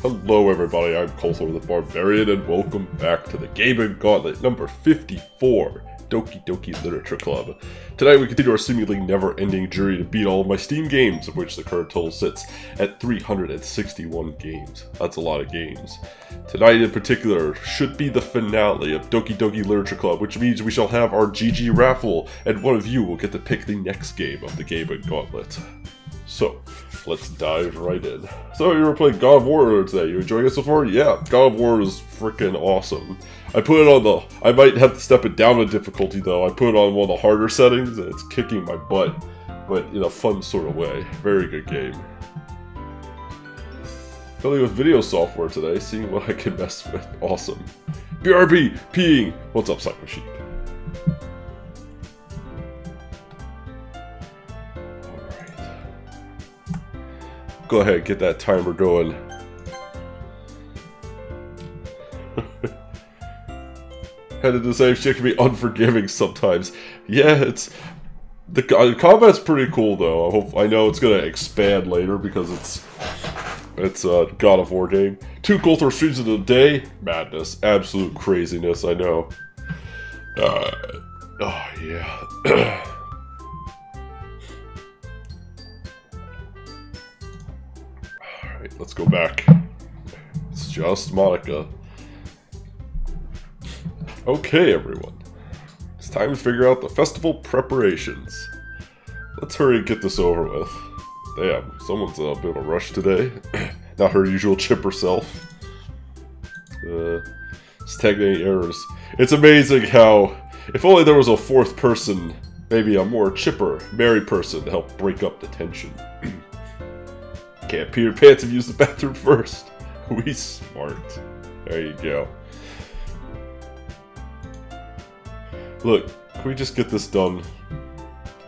Hello everybody, I'm Kolthor the Barbarian, and welcome back to the Gaben Gauntlet number 54, Doki Doki Literature Club. Tonight we continue our seemingly never-ending journey to beat all of my Steam games, of which the current total sits at 361 games. That's a lot of games. Tonight in particular should be the finale of Doki Doki Literature Club, which means we shall have our GG raffle, and one of you will get to pick the next game of the Game & Gauntlet. So, let's dive right in. So, you were playing God of War today. You enjoying it so far? Yeah, God of War is freaking awesome. I put it on the... I might have to step it down in difficulty, though. I put it on one of the harder settings, and it's kicking my butt. But in a fun sort of way. Very good game. Filling with video software today, seeing what I can mess with. Awesome. BRB! Peeing! What's up, Psycho Sheep? Go ahead, get that timer going. Headed to the same shit can be unforgiving sometimes. Yeah, it's the, the combat's pretty cool though. I hope I know it's gonna expand later because it's it's a God of War game. Two Kolthor streams in a day, madness, absolute craziness. I know. Uh, oh yeah. let's go back. It's just Monika. Okay, everyone. It's time to figure out the festival preparations. Let's hurry and get this over with. Damn, someone's a bit of a rush today. Not her usual chipper self. Uh, it's stagnating errors. It's amazing how, if only there was a fourth person, maybe a more chipper, merry person to help break up the tension. Can't Peter Pants and use the bathroom first. We smart. There you go. Look, can we just get this done?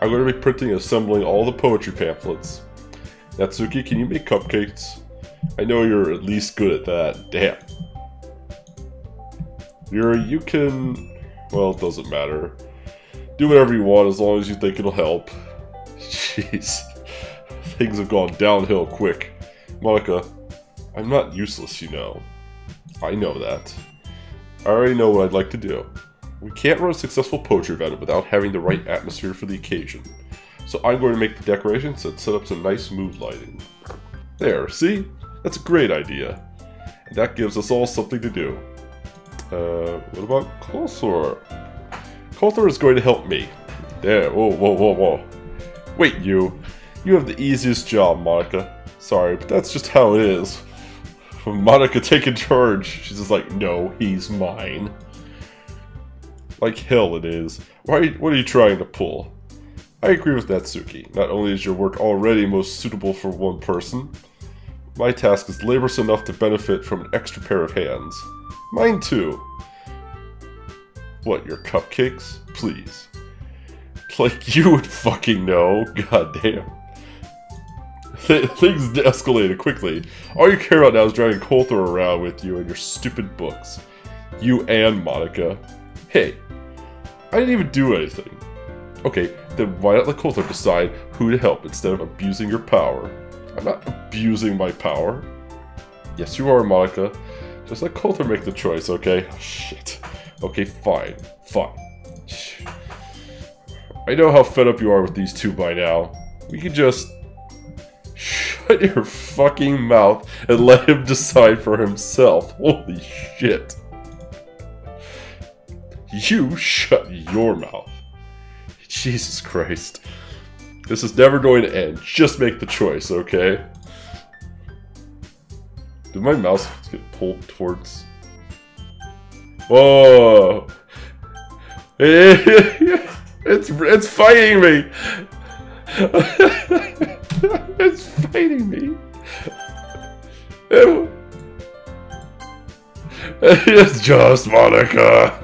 I'm going to be printing and assembling all the poetry pamphlets. Natsuki, can you make cupcakes? I know you're at least good at that. Damn. You're, you can... Well, it doesn't matter. Do whatever you want as long as you think it'll help. Jeez. Things have gone downhill quick. Monika, I'm not useless, you know. I know that. I already know what I'd like to do. We can't run a successful poetry event without having the right atmosphere for the occasion. So I'm going to make the decorations and set up some nice mood lighting. There, see? That's a great idea. And that gives us all something to do. Uh, what about Kolthor? Kolthor is going to help me. There, whoa, whoa, whoa, whoa. Wait, you. You have the easiest job, Monika. Sorry, but that's just how it is. When Monika taking charge, she's just like, no, he's mine. Like hell it is. Why, what are you trying to pull? I agree with Natsuki. Not only is your work already most suitable for one person, my task is laborious enough to benefit from an extra pair of hands. Mine too. What, your cupcakes? Please. Like you would fucking know. Goddamn. Th things escalated quickly. All you care about now is dragging Kolthor around with you and your stupid books. You and Monika. Hey, I didn't even do anything. Okay, then why not let Kolthor decide who to help instead of abusing your power? I'm not abusing my power. Yes, you are, Monika. Just let Kolthor make the choice, okay? Oh, shit. Okay, fine. Fine. I know how fed up you are with these two by now. We can just... Shut your fucking mouth and let him decide for himself. Holy shit. You shut your mouth. Jesus Christ. This is never going to end. Just make the choice, okay? Did my mouse get pulled towards... Whoa! Oh. It's, it's fighting me! it's fighting me! It's just Monika!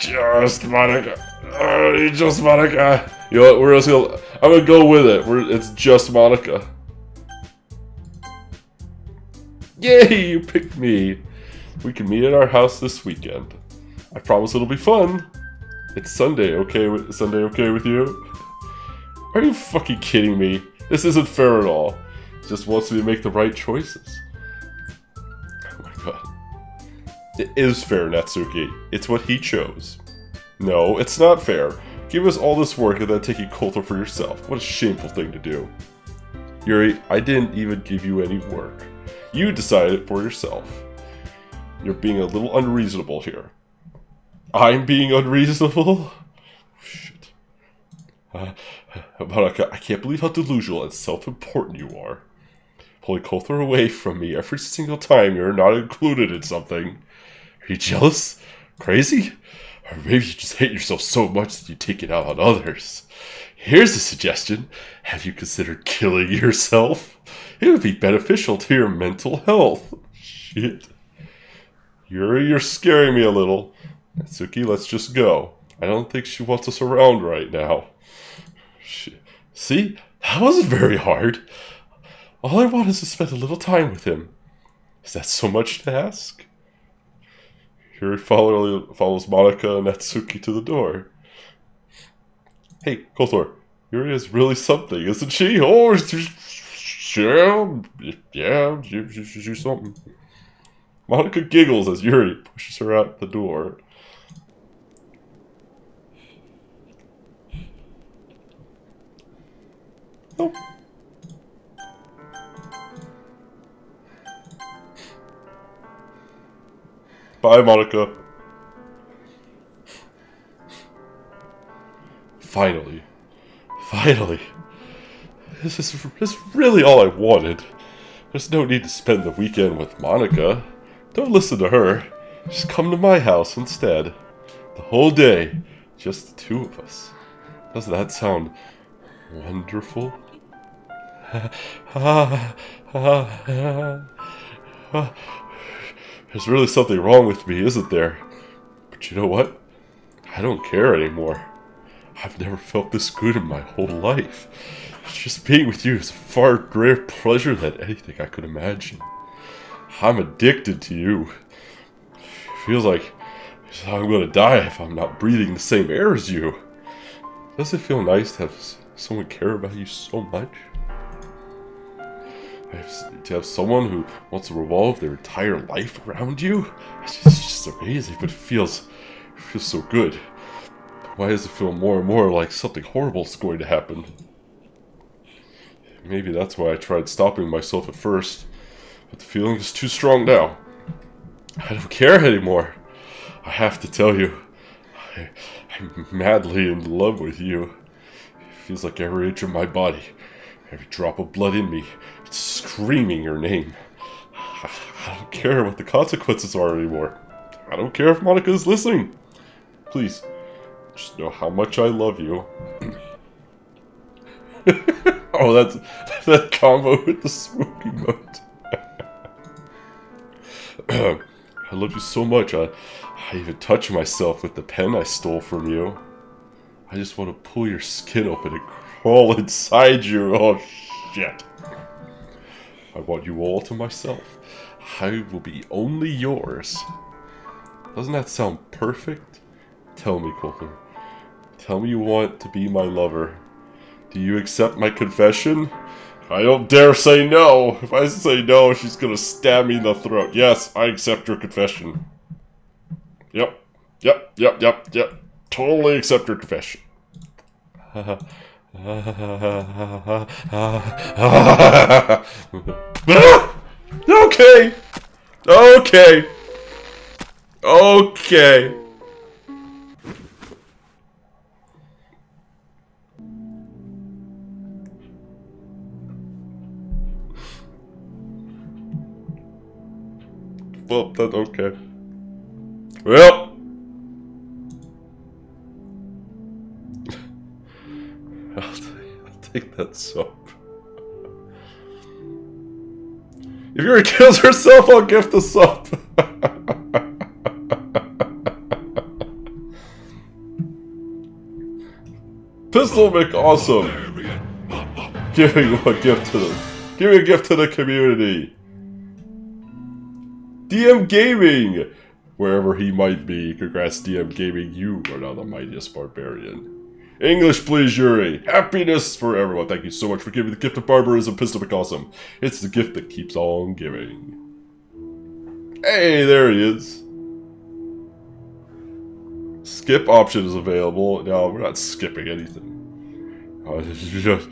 Just Monika! Uh, just Monika! You know what, we're just gonna... I'm gonna go with it. We're, it's just Monika. Yay, you picked me! We can meet at our house this weekend. I promise it'll be fun. It's Sunday, okay? Sunday okay with you? Are you fucking kidding me? This isn't fair at all. Just wants me to make the right choices. Oh my god. It is fair, Natsuki. It's what he chose. No, it's not fair. Give us all this work and then taking Kolthor for yourself. What a shameful thing to do. Yuri, I didn't even give you any work. You decided it for yourself. You're being a little unreasonable here. I'm being unreasonable? Shit. Uh, Monika, I can't believe how delusional and self-important you are. Pulling Kolthor away from me every single time you're not included in something. Are you jealous? Crazy? Or maybe you just hate yourself so much that you take it out on others. Here's a suggestion. Have you considered killing yourself? It would be beneficial to your mental health. Shit. Yuri, you're scaring me a little. Natsuki, let's just go. I don't think she wants us around right now. See? That wasn't very hard. All I want is to spend a little time with him. Is that so much to ask? Yuri follow, follows Monika and Natsuki to the door. Hey, Kolthor, Yuri is really something, isn't she? Oh, yeah, yeah, she's something. Monika giggles as Yuri pushes her out the door. Bye, Monika. Finally. Finally. This is, this is really all I wanted. There's no need to spend the weekend with Monika. Don't listen to her. Just come to my house instead. The whole day. Just the two of us. Doesn't that sound wonderful? There's really something wrong with me, isn't there? But you know what? I don't care anymore. I've never felt this good in my whole life. Just being with you is a far greater pleasure than anything I could imagine. I'm addicted to you. It feels like I'm gonna die if I'm not breathing the same air as you. Does it feel nice to have someone care about you so much? To have someone who wants to revolve their entire life around you? It's just, amazing, but it feels, it feels so good. Why does it feel more and more like something horrible is going to happen? Maybe that's why I tried stopping myself at first. But the feeling is too strong now. I don't care anymore. I have to tell you, I, I'm madly in love with you. It feels like every inch of my body, every drop of blood in me, screaming your name. I don't care what the consequences are anymore. I don't care if Monika is listening. Please, just know how much I love you. oh, that's that combo with the spooky mode. I love you so much. I, I even touch myself with the pen I stole from you. I just want to pull your skin open and crawl inside you. Oh, shit. I want you all to myself. I will be only yours. Doesn't that sound perfect? Tell me, Kolthor. Tell me you want to be my lover. Do you accept my confession? I don't dare say no. If I say no, she's gonna stab me in the throat. Yes, I accept your confession. Yep. Yep, yep, yep, yep. Totally accept your confession. okay. Okay. Okay. Well, that's okay. Well. Take that soap. If Yuri kills herself, I'll gift the soap. Pistol awesome. Giving a gift to them. Giving a gift to the community. DM Gaming! Wherever he might be, congrats DM Gaming, you are now the mightiest barbarian. English, please, Yuri. Happiness for everyone. Thank you so much for giving the gift of barbarism, Pistol McAwesome. It's the gift that keeps on giving. Hey, there he is. Skip option is available. No, we're not skipping anything. Oh, this is just...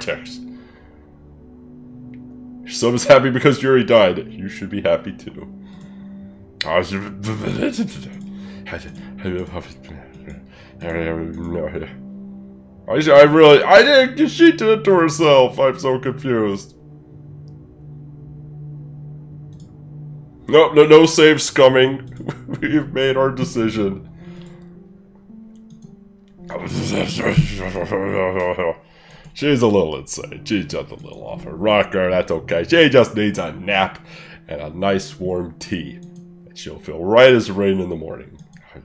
Text. Your son is happy because Yuri died. You should be happy too. I I really, I didn't, she did it to herself. I'm so confused. No, no, no save scumming. We've made our decision. She's a little insane. She's just a little off her rocker. That's okay. She just needs a nap and a nice warm tea. And she'll feel right as rain in the morning.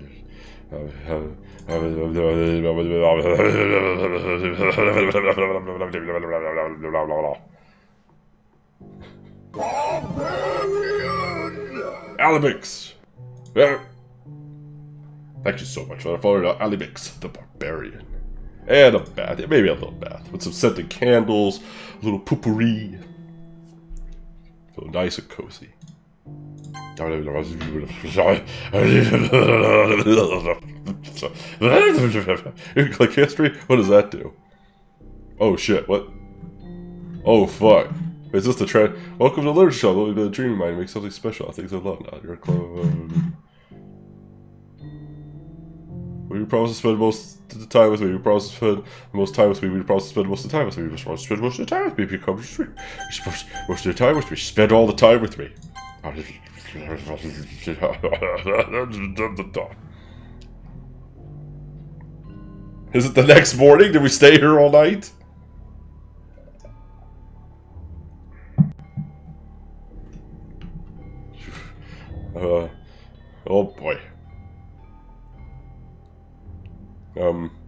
Alimix! Thank you so much for following out Alimix, the barbarian. And a bath, maybe a little bath, with some scented candles, a little poopery. Feel nice and cozy. Click history? What does that do? Oh shit, what? Oh fuck. Is this the trend? Welcome to Literature Shop. Welcome to the Dreaming Mind. Make something special. Things I love now. You're a clone. You promise to spend most of the time with me? You promise to spend the most time with me. You promise to spend most of the time with me. You promise to spend most of the time with me. If you come to You're supposed to most of the time with me. Spend all the time with me. Is it the next morning? Did we stay here all night? Uh, oh boy. Um.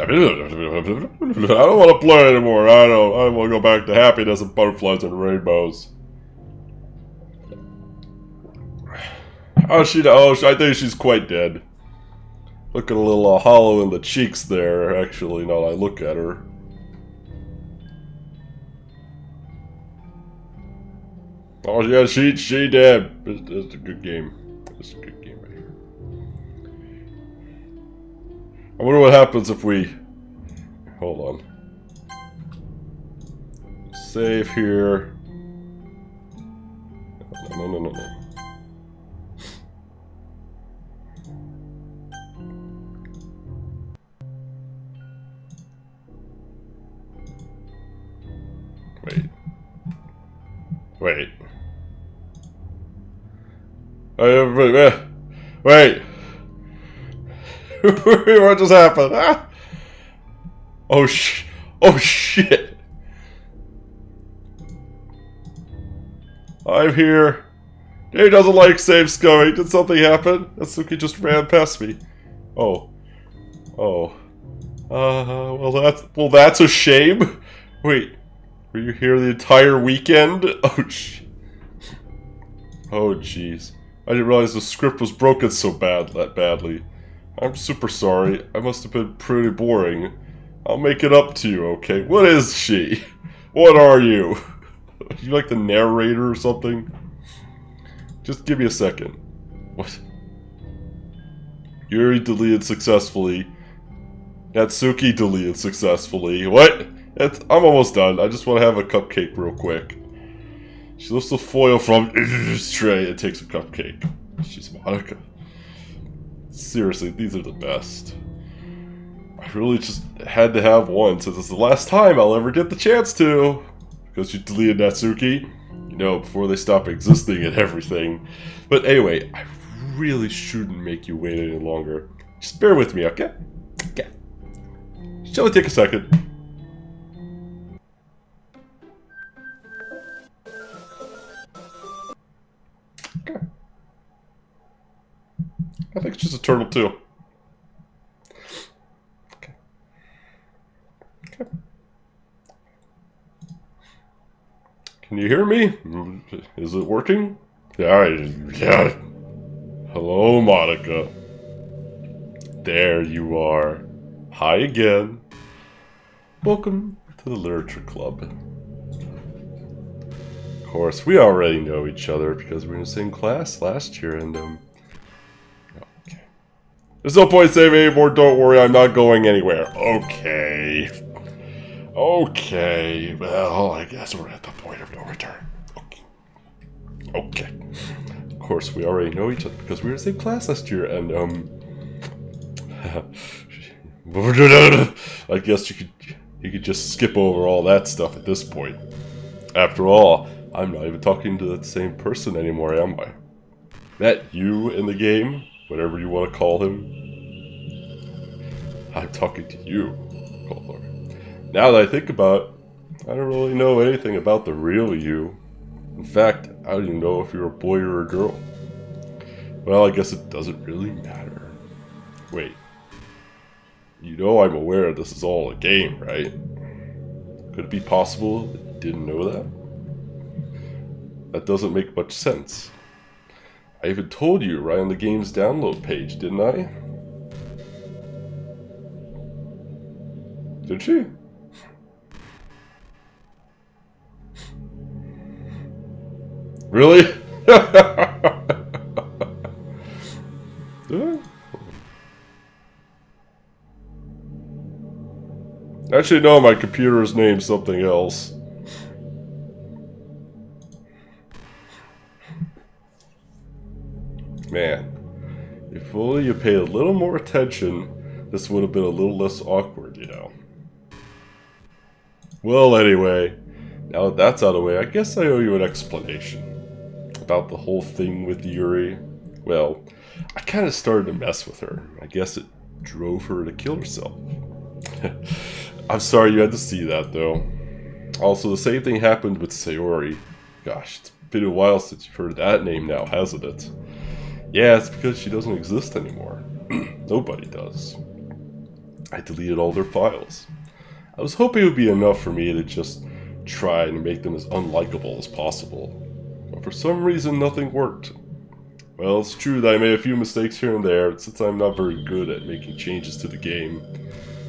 I don't want to play anymore. I don't. I want to go back to happiness and butterflies and rainbows. Oh, she. Oh, I think she's quite dead. Looking a little uh, hollow in the cheeks there, actually, now I look at her. Oh yeah, she she dead. It's, it's a good game. It's a good game right here. I wonder what happens if we hold on. Save here. No no no no. Wait. Uh, wait. Wait. what just happened? Ah. Oh sh. Oh shit. I'm here. He doesn't like save scummy. Did something happen? Natsuki just ran past me. Oh. Oh. Uh, well that's, well that's a shame. Wait. Were you here the entire weekend? Oh, sh Oh, jeez. I didn't realize the script was broken so bad that badly. I'm super sorry. I must have been pretty boring. I'll make it up to you, okay? What is she? What are you? You like the narrator or something? Just give me a second. What? Yuri deleted successfully. Natsuki deleted successfully. What? It's, I'm almost done. I just want to have a cupcake real quick. She lifts the foil from tray and takes a cupcake. She's Monika. Seriously, these are the best. I really just had to have one since it's the last time I'll ever get the chance to. Because you deleted Natsuki, you know, before they stop existing and everything. But anyway, I really shouldn't make you wait any longer. Just bear with me, okay? Okay. Shall we take a second? I think it's just a turtle too. Okay. Okay. Can you hear me? Is it working? Yeah, yeah. Hello, Monika. There you are. Hi again. Welcome to the Literature Club. Of course, we already know each other because we were in the same class last year and, um... There's no point saving anymore, don't worry, I'm not going anywhere. Okay. Okay, well, I guess we're at the point of no return. Okay. Okay. Of course, we already know each other because we were in the same class last year and, um... I guess you could you could just skip over all that stuff at this point. After all, I'm not even talking to that same person anymore, am I? That you in the game, whatever you want to call him. I'm talking to you, Kolthor. Now that I think about it, I don't really know anything about the real you. In fact, I don't even know if you're a boy or a girl. Well, I guess it doesn't really matter. Wait, you know I'm aware this is all a game, right? Could it be possible that you didn't know that? That doesn't make much sense. I even told you right on the game's download page, didn't I? Did she? Really? Actually, no, my computer is named something else. Man, if only you paid a little more attention, this would have been a little less awkward, you know. Well, anyway, now that that's out of the way, I guess I owe you an explanation. About the whole thing with Yuri. Well, I kind of started to mess with her. I guess it drove her to kill herself. I'm sorry you had to see that, though. Also, the same thing happened with Sayori. Gosh, it's been a while since you've heard that name now, hasn't it? Yeah, it's because she doesn't exist anymore. Nobody does. I deleted all their files. I was hoping it would be enough for me to just try and make them as unlikable as possible. But for some reason, nothing worked. Well, it's true that I made a few mistakes here and there, since I'm not very good at making changes to the game.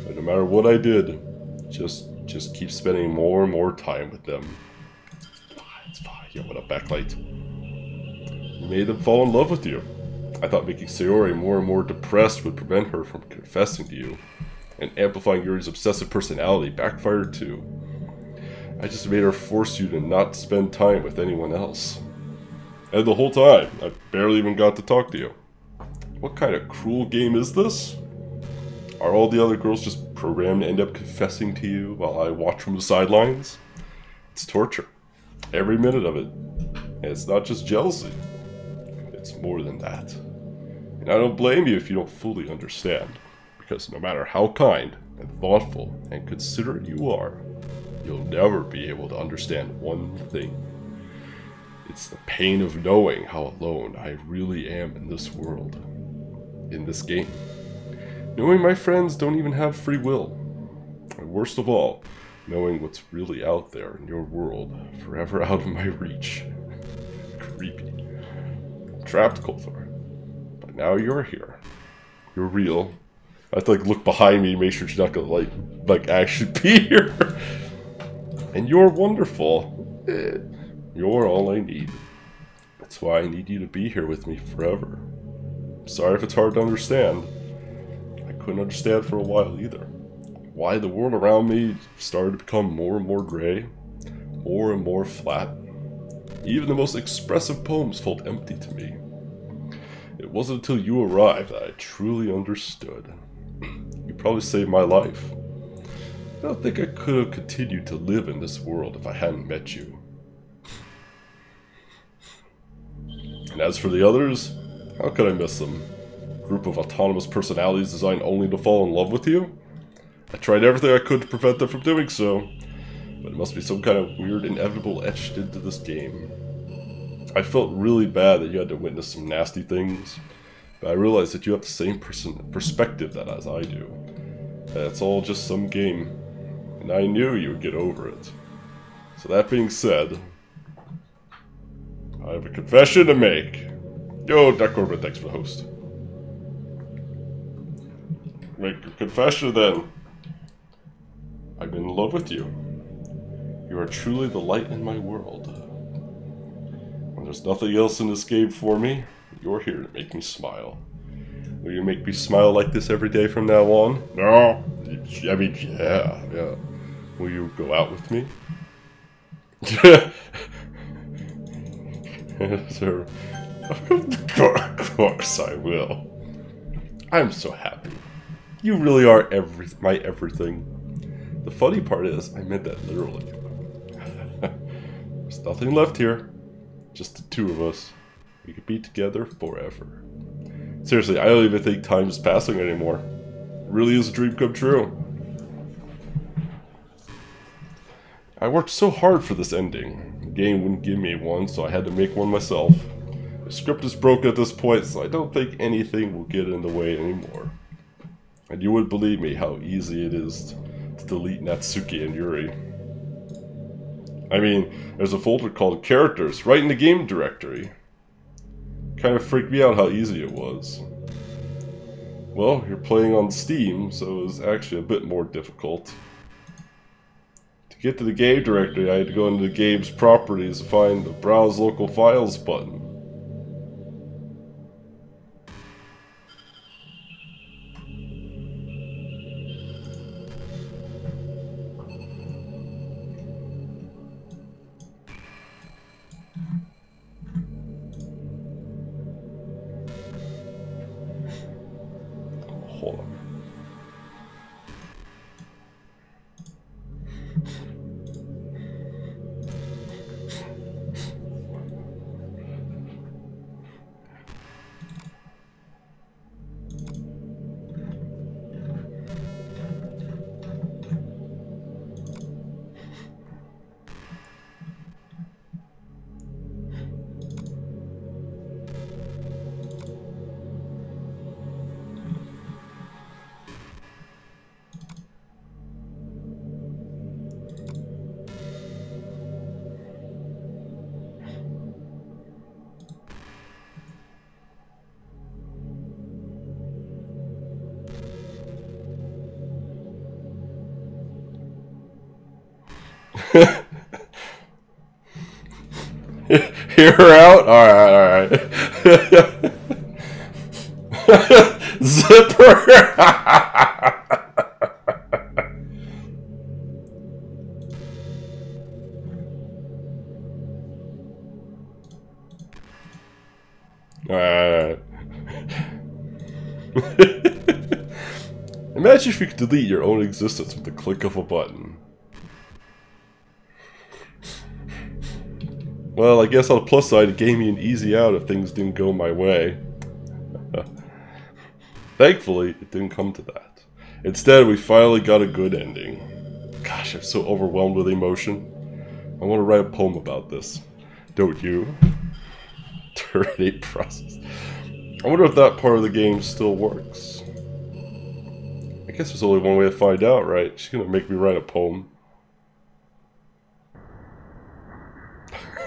But no matter what I did, just just keep spending more and more time with them. It's fine, it's fine. Yo, backlight. Made them fall in love with you. I thought making Sayori more and more depressed would prevent her from confessing to you. And amplifying Yuri's obsessive personality backfired too. I just made her force you to not spend time with anyone else. And the whole time, I barely even got to talk to you. What kind of cruel game is this? Are all the other girls just programmed to end up confessing to you while I watch from the sidelines? It's torture. Every minute of it. And it's not just jealousy. It's more than that. And I don't blame you if you don't fully understand. Because no matter how kind and thoughtful and considerate you are, you'll never be able to understand one thing. It's the pain of knowing how alone I really am in this world. In this game. Knowing my friends don't even have free will. And worst of all, knowing what's really out there in your world, forever out of my reach. Creepy. Trapped, Kolthor. But now you're here. You're real. I have to like look behind me, make sure she's not gonna like like actually be here. and you're wonderful. Eh, you're all I need. That's why I need you to be here with me forever. sorry if it's hard to understand I couldn't understand for a while either. Why the world around me started to become more and more gray, more and more flat. Even the most expressive poems felt empty to me. It wasn't until you arrived that I truly understood. You probably saved my life. I don't think I could have continued to live in this world if I hadn't met you. And as for the others, how could I miss them? group of autonomous personalities designed only to fall in love with you? I tried everything I could to prevent them from doing so, but it must be some kind of weird inevitable etched into this game. I felt really bad that you had to witness some nasty things, but I realized that you have the same person perspective that as I do. That it's all just some game, and I knew you would get over it. So that being said, I have a confession to make. Yo, Deck Corbett, thanks for the host. Make a confession then. I'm in love with you. You are truly the light in my world. When there's nothing else in this game for me, you're here to make me smile. Will you make me smile like this every day from now on? No. I mean, yeah, yeah. Will you go out with me? Sir, of course I will. I'm so happy. You really are every my everything. The funny part is, I meant that literally. There's nothing left here. Just the two of us. We could be together forever. Seriously, I don't even think time is passing anymore. It really is a dream come true. I worked so hard for this ending. The game wouldn't give me one, so I had to make one myself. The script is broken at this point, so I don't think anything will get in the way anymore. And you would believe me how easy it is to delete Natsuki and Yuri. I mean, there's a folder called Characters right in the game directory. Kind of freaked me out how easy it was. Well, you're playing on Steam, so it was actually a bit more difficult. To get to the game directory, I had to go into the game's properties to find the Browse Local Files button. Hear her out? Alright, alright. Zipper! Imagine if you could delete your own existence with the click of a button. Well, I guess on the plus side, it gave me an easy out if things didn't go my way. Thankfully, it didn't come to that. Instead, we finally got a good ending. Gosh, I'm so overwhelmed with emotion. I want to write a poem about this. Don't you? Terminate process. I wonder if that part of the game still works. I guess there's only one way to find out, right? She's gonna make me write a poem.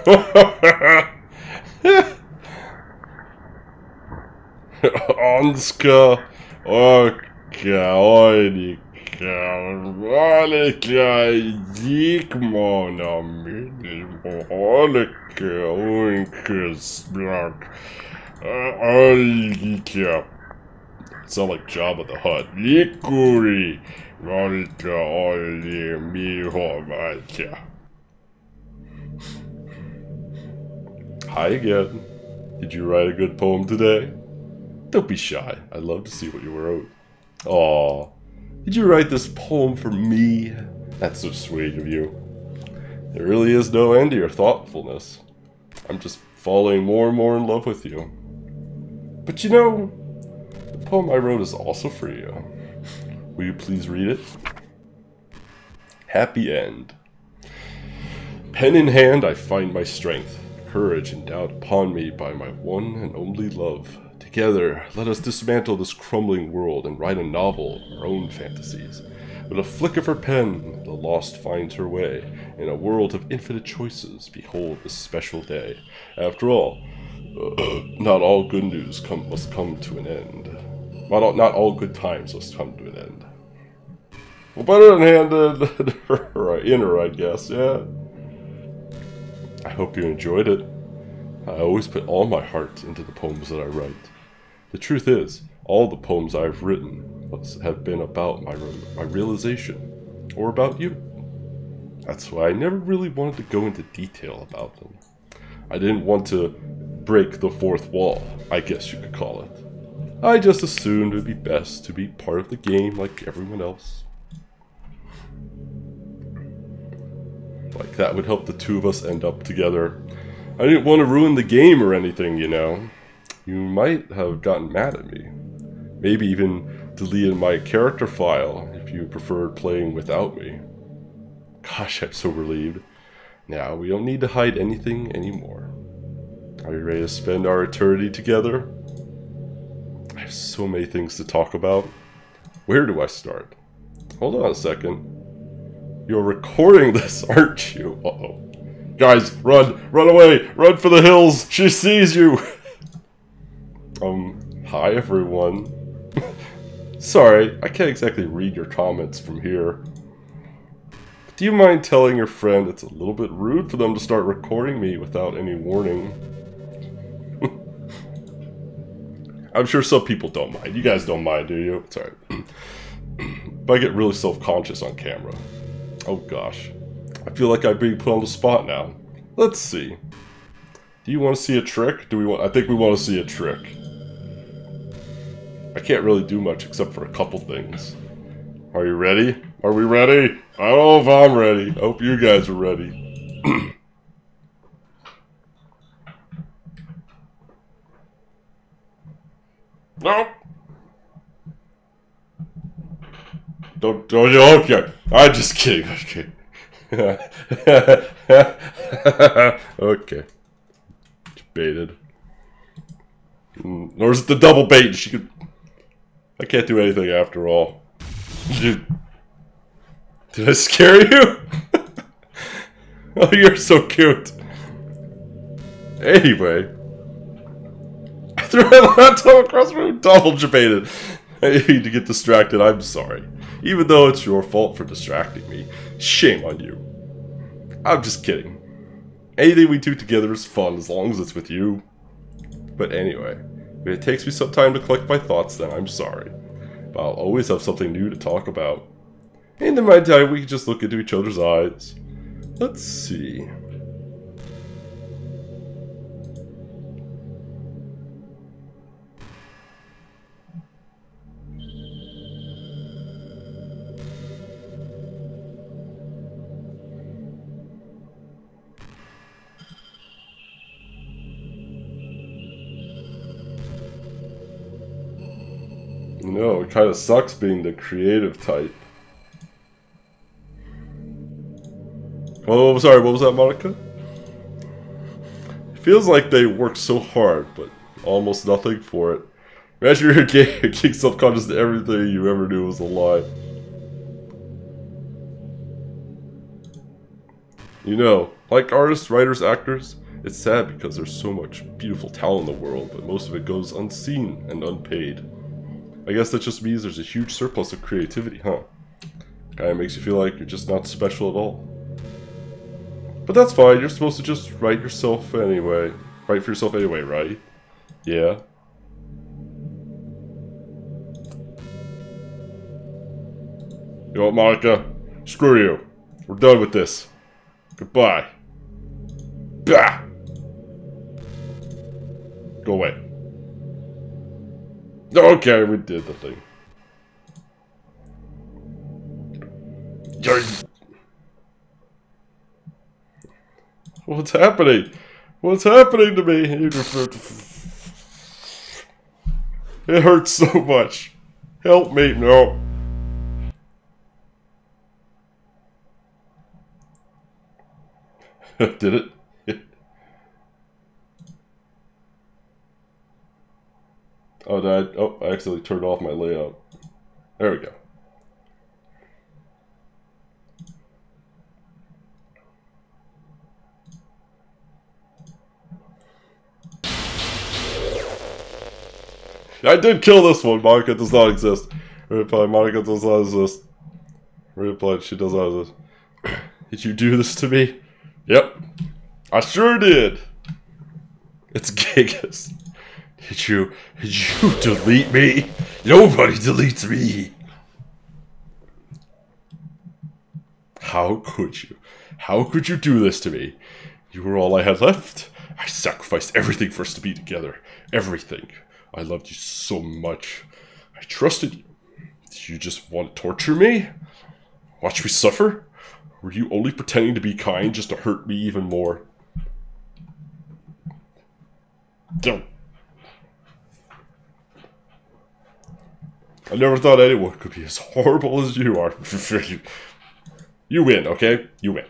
Anska Orka Onika Olika Gikmona Olika Oinkisblock Olika Sound like Jabba the Hutt. Likuri Olika Oli Hi again. Did you write a good poem today? Don't be shy. I'd love to see what you wrote. Aw. Did you write this poem for me? That's so sweet of you. There really is no end to your thoughtfulness. I'm just falling more and more in love with you. But you know, the poem I wrote is also for you. Will you please read it? Happy End. Pen in hand, I find my strength courage endowed upon me by my one and only love. Together, let us dismantle this crumbling world and write a novel of our own fantasies. With a flick of her pen, the lost finds her way. In a world of infinite choices, behold this special day. After all, not all good news come, must come to an end. Not all, not all good times must come to an end. Well, better than handed right, inner, I guess, yeah. I hope you enjoyed it. I always put all my heart into the poems that I write. The truth is, all the poems I've written have been about my, my realization, or about you. That's why I never really wanted to go into detail about them. I didn't want to break the fourth wall, I guess you could call it. I just assumed it would be best to be part of the game like everyone else. Like, that would help the two of us end up together. I didn't want to ruin the game or anything, you know. You might have gotten mad at me. Maybe even deleted my character file if you preferred playing without me. Gosh, I'm so relieved. Now, we don't need to hide anything anymore. Are you ready to spend our eternity together? I have so many things to talk about. Where do I start? Hold on a second. You're recording this, aren't you? Uh-oh. Guys, run! Run away! Run for the hills! She sees you! um, hi everyone. Sorry, I can't exactly read your comments from here. Do you mind telling your friend it's a little bit rude for them to start recording me without any warning? I'm sure some people don't mind. You guys don't mind, do you? It's alright. but I get really self-conscious on camera. Oh gosh. I feel like I'm being put on the spot now. Let's see. Do you want to see a trick? Do we want- I think we want to see a trick. I can't really do much except for a couple things. Are you ready? Are we ready? I don't know if I'm ready. I hope you guys are ready. no. Don't, don't, okay. I'm just kidding. Okay. okay. Baited. Mm, or is it the double bait? She could. I can't do anything after all. Did, did I scare you? oh, you're so cute. Anyway. I threw my laptop across the room, double debated. To get distracted, I'm sorry. Even though it's your fault for distracting me. Shame on you. I'm just kidding. Anything we do together is fun as long as it's with you. But anyway, if it takes me some time to collect my thoughts, then I'm sorry. But I'll always have something new to talk about. In the meantime, we can just look into each other's eyes. Let's see. No, it kind of sucks being the creative type. Oh, sorry, what was that, Monika? It feels like they work so hard, but almost nothing for it. Imagine you're getting self-conscious that everything you ever knew was a lie. You know, like artists, writers, actors, it's sad because there's so much beautiful talent in the world, but most of it goes unseen and unpaid. I guess that just means there's a huge surplus of creativity, huh? Kinda makes you feel like you're just not special at all. But that's fine, you're supposed to just write yourself anyway. Write for yourself anyway, right? Yeah. You know what, Monika? Screw you. We're done with this. Goodbye. Bah! Go away. Okay, we did the thing. What's happening? What's happening to me? It hurts so much. Help me. No. Did it? Oh, did I? Oh, I accidentally turned off my layout. There we go. I did kill this one. Monika does not exist. Reply, Monika does not exist. Reply, she does not exist. Did you do this to me? Yep. I sure did. It's Gigas. Did you, did you delete me? Nobody deletes me. How could you? How could you do this to me? You were all I had left. I sacrificed everything for us to be together. Everything. I loved you so much. I trusted you. Did you just want to torture me? Watch me suffer? Were you only pretending to be kind just to hurt me even more? Don't. I never thought anyone could be as horrible as you are. you win, okay? You win.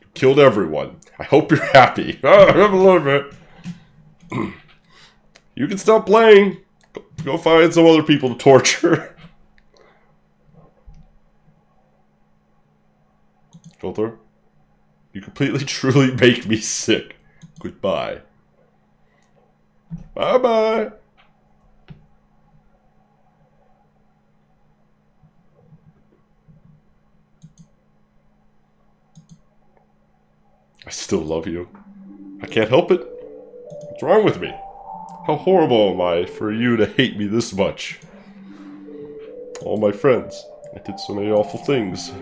You killed everyone. I hope you're happy. Have a little bit. you can stop playing. Go find some other people to torture. Filter. You completely, truly make me sick. Goodbye. Bye-bye. I still love you. I can't help it. What's wrong with me? How horrible am I for you to hate me this much? All my friends. I did so many awful things.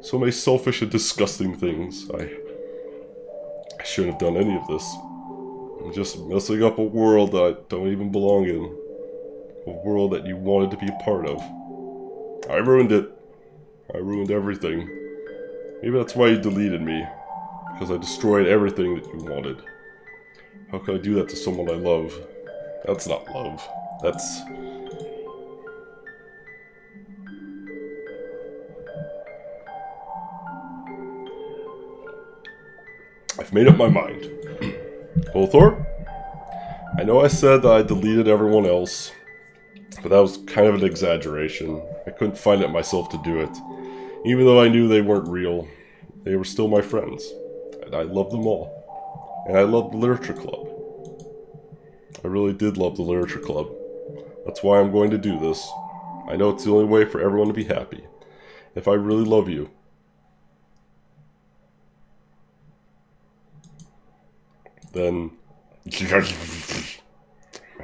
So many selfish and disgusting things. I... I shouldn't have done any of this. I'm just messing up a world that I don't even belong in. A world that you wanted to be a part of. I ruined it. I ruined everything. Maybe that's why you deleted me. Because I destroyed everything that you wanted. How could I do that to someone I love? That's not love. That's... I've made up my mind. Kolthor? I know I said that I deleted everyone else, but that was kind of an exaggeration. I couldn't find it myself to do it. Even though I knew they weren't real, they were still my friends and I love them all. And I love the Literature Club. I really did love the Literature Club. That's why I'm going to do this. I know it's the only way for everyone to be happy. If I really love you, then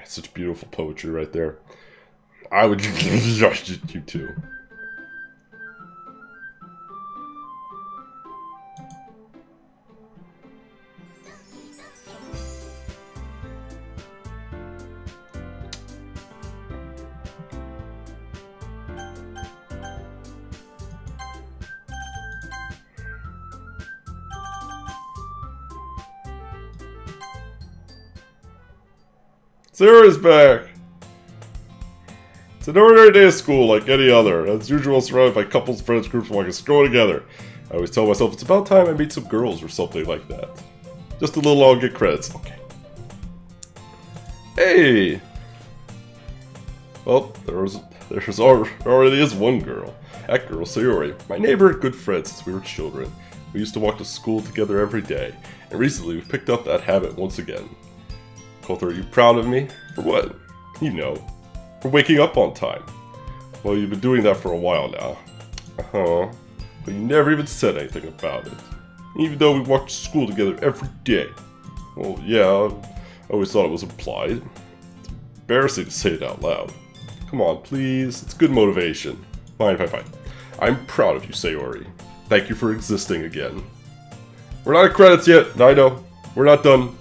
such beautiful poetry right there. I would just you too. Sayori's back! It's an ordinary day of school like any other. As usual, surrounded by couples, friends, groups walking stroll together. I always tell myself it's about time I meet some girls or something like that. Just a little I'll get credits. Okay. Hey! Well, there's there's already is one girl. That girl, Sayori. My neighbor and good friend since we were children. We used to walk to school together every day, and recently we picked up that habit once again. Kolthor, are you proud of me? For what? You know, for waking up on time. Well, you've been doing that for a while now. Uh-huh. But you never even said anything about it. Even though we walked to school together every day. Well, yeah, I always thought it was implied. It's embarrassing to say it out loud. Come on, please. It's good motivation. Fine, fine, fine. I'm proud of you, Sayori. Thank you for existing again. We're not at credits yet, know. We're not done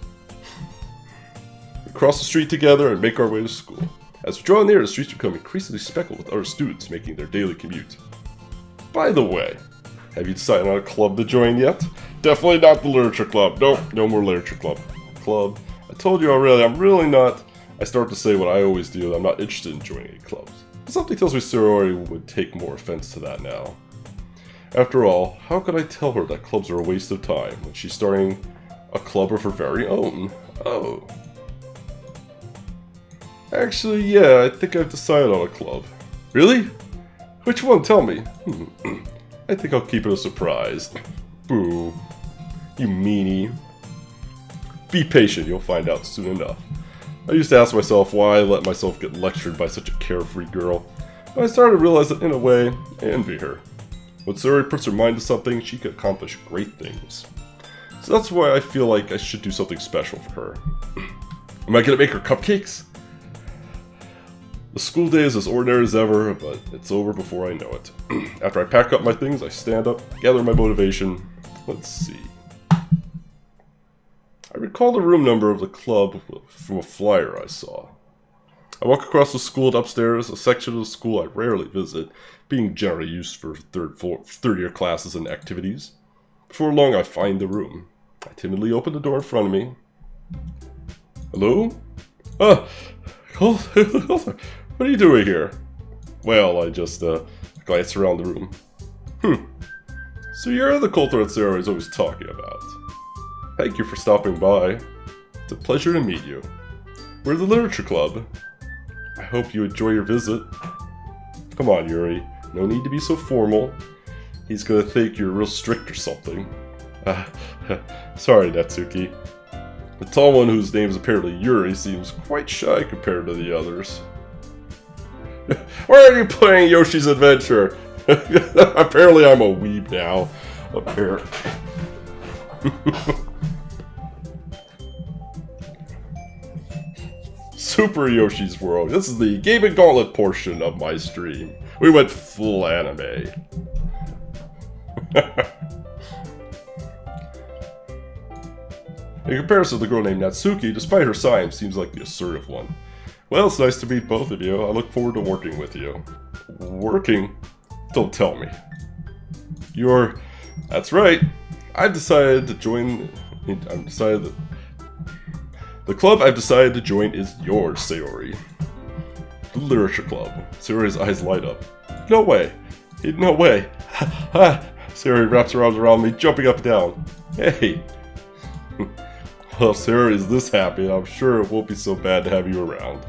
cross the street together and make our way to school. As we draw near, the streets become increasingly speckled with other students making their daily commute. By the way, have you decided on a club to join yet? Definitely not the literature club. Nope, no more literature club. Club. I told you already, I'm really not... I start to say what I always do, I'm not interested in joining any clubs. But something tells me Sayori would take more offense to that now. After all, how could I tell her that clubs are a waste of time when she's starting a club of her very own? Oh, Actually, yeah, I think I've decided on a club. Really? Which one? Tell me. I think I'll keep it a surprise. Boo. You meanie. Be patient, you'll find out soon enough. I used to ask myself why I let myself get lectured by such a carefree girl, but I started to realize that in a way, I envy her. When Sayori puts her mind to something, she can accomplish great things. So that's why I feel like I should do something special for her. Am I gonna make her cupcakes? The school day is as ordinary as ever, but it's over before I know it. After I pack up my things, I stand up, gather my motivation. Let's see. I recall the room number of the club from a flyer I saw. I walk across the school and upstairs, a section of the school I rarely visit, being generally used for third, floor, third year classes and activities. Before long, I find the room. I timidly open the door in front of me. Hello? Ah, what are you doing here? Well, I just uh, glanced around the room. Hmm. So you're the Kolthor that Sayori is always talking about. Thank you for stopping by. It's a pleasure to meet you. We're the Literature Club. I hope you enjoy your visit. Come on, Yuri. No need to be so formal. He's gonna think you're real strict or something. Sorry, Natsuki. The tall one whose name is apparently Yuri seems quite shy compared to the others. Where are you playing Yoshi's Adventure? apparently I'm a weeb now. Apparently. Super Yoshi's World. This is the Gaben Gauntlet portion of my stream. We went full anime. In comparison the girl named Natsuki, despite her size, seems like the assertive one. Well, it's nice to meet both of you. I look forward to working with you. Working? Don't tell me. You're... That's right. I've decided to join... I've decided that... The club I've decided to join is yours, Sayori. The Literature Club. Sayori's eyes light up. No way. No way. Sayori wraps her arms around me, jumping up and down. Hey. well, Sayori is this happy, I'm sure it won't be so bad to have you around.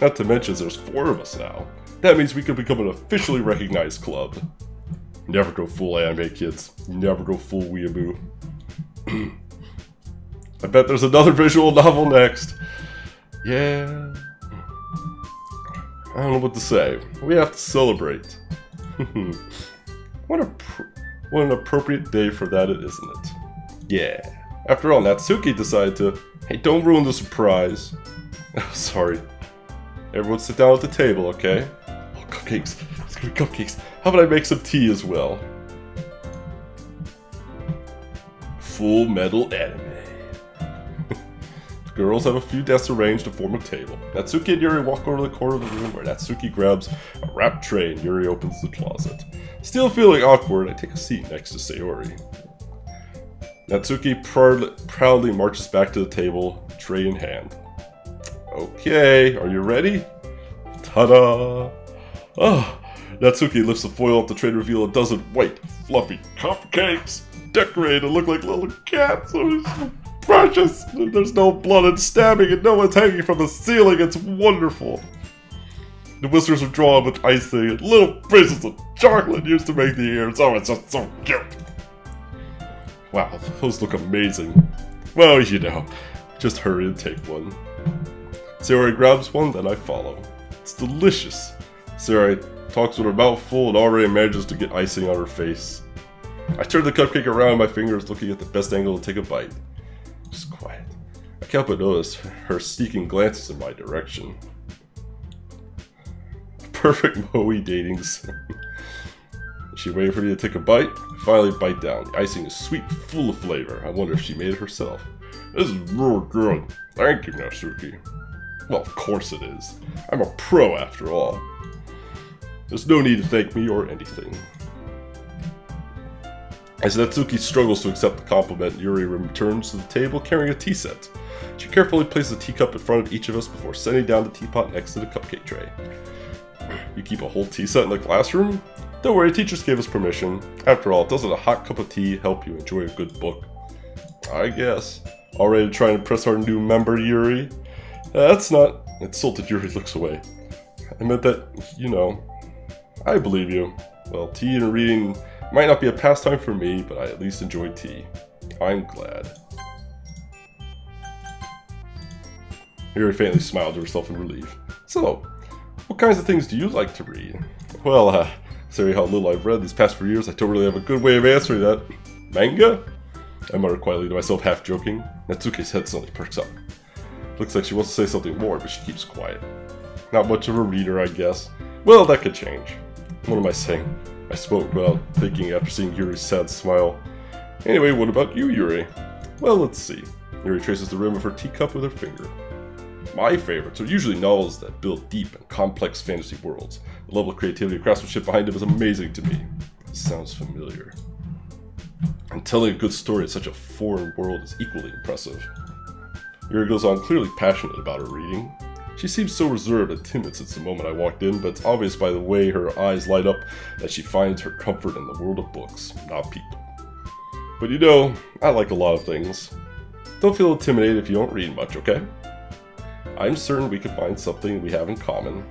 Not to mention there's four of us now. That means we could become an officially recognized club. Never go full anime, kids. Never go full weeaboo. I bet there's another visual novel next. Yeah. I don't know what to say. We have to celebrate. what a what an appropriate day for that, isn't it? Yeah. After all, Natsuki decided to, hey, don't ruin the surprise. Sorry. Everyone sit down at the table, okay? Oh, cupcakes. It's gonna be cupcakes. How about I make some tea as well? Full Metal Anime. the Girls have a few desks arranged to form a table. Natsuki and Yuri walk over to the corner of the room where Natsuki grabs a wrapped tray and Yuri opens the closet. Still feeling awkward, I take a seat next to Sayori. Natsuki proud proudly marches back to the table, tray in hand. Okay, are you ready? Ta-da! Oh, Natsuki lifts the foil tray to reveal a dozen white, fluffy cupcakes, decorated to look like little cats. Oh, precious. There's no blood and stabbing and no one's hanging from the ceiling. It's wonderful. The whiskers are drawn with icing and little pieces of chocolate used to make the ears. Oh, it's just so cute. Wow, those look amazing. Well, you know, just hurry and take one. Sayori grabs one, then I follow. It's delicious. Sayori talks with her mouth full and already manages to get icing on her face. I turn the cupcake around my fingers, looking at the best angle to take a bite. Just quiet. I can't but notice her sneaking glances in my direction. Perfect Moe datings. she waited for me to take a bite. I finally bite down. The icing is sweet, full of flavor. I wonder if she made it herself. This is real good. Thank you, Natsuki. Well, of course it is. I'm a pro after all. There's no need to thank me or anything. As Natsuki struggles to accept the compliment, Yuri returns to the table carrying a tea set. She carefully places a teacup in front of each of us before setting down the teapot next to the cupcake tray. You keep a whole tea set in the classroom? Don't worry, teachers gave us permission. After all, doesn't a hot cup of tea help you enjoy a good book? I guess. All ready to impress our new member, Yuri? That's not... Insulted Yuri looks away. I meant that, you know, I believe you. Well, tea and reading might not be a pastime for me, but I at least enjoy tea. I'm glad. Yuri faintly smiled to herself in relief. So, what kinds of things do you like to read? Well, uh, considering how little I've read these past few years, I don't really have a good way of answering that. Manga? I muttered quietly to myself, half joking. Natsuki's head suddenly perks up. Looks like she wants to say something more, but she keeps quiet. Not much of a reader, I guess. Well, that could change. What am I saying? I spoke without thinking after seeing Yuri's sad smile. Anyway, what about you, Yuri? Well, let's see. Yuri traces the rim of her teacup with her finger. My favorites are usually novels that build deep and complex fantasy worlds. The level of creativity and craftsmanship behind them is amazing to me. Sounds familiar. And telling a good story in such a foreign world is equally impressive. Yuri goes on clearly passionate about her reading. She seems so reserved and timid since the moment I walked in, but it's obvious by the way her eyes light up that she finds her comfort in the world of books, not people. But you know, I like a lot of things. Don't feel intimidated if you don't read much, okay? I'm certain we can find something we have in common.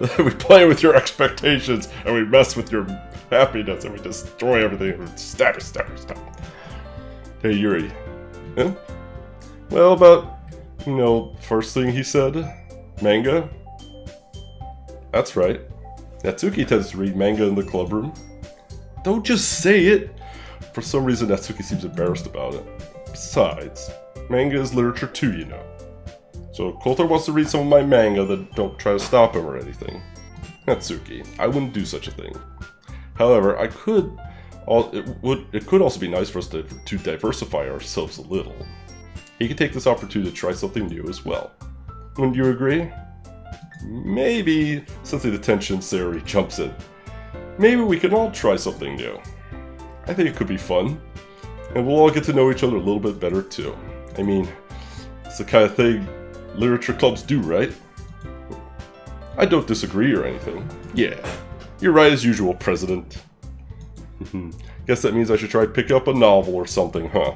we play with your expectations, and we mess with your happiness, and we destroy everything. Status, status, status. Hey, Yuri. Huh? Well, about, you know, first thing he said, manga? That's right. Natsuki tends to read manga in the club room. Don't just say it! For some reason, Natsuki seems embarrassed about it. Besides, manga is literature too, you know. So if Kolthor wants to read some of my manga, then don't try to stop him or anything. Natsuki, I wouldn't do such a thing. However, I could... It, would, it could also be nice for us to, to diversify ourselves a little. He could take this opportunity to try something new as well. Wouldn't you agree? Maybe, sensing the tension, Sayori jumps in. Maybe we can all try something new. I think it could be fun. And we'll all get to know each other a little bit better too. I mean, it's the kind of thing literature clubs do, right? I don't disagree or anything. Yeah, you're right as usual, President. Hmm. Guess that means I should try to pick up a novel or something, huh?